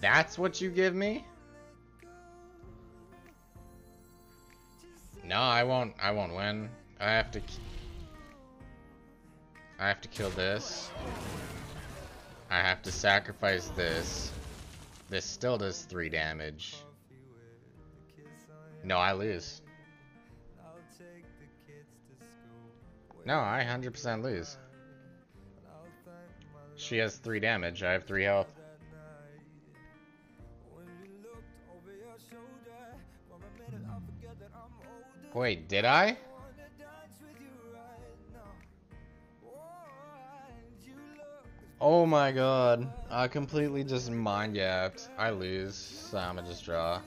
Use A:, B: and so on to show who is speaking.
A: That's what you give me? No, I won't. I won't win. I have to. I have to kill this. I have to sacrifice this. This still does three damage. No, I lose. No, I 100% lose. She has three damage. I have three health. Wait, did I? Oh my god. I completely just mind yapped. I lose, so I'ma just draw.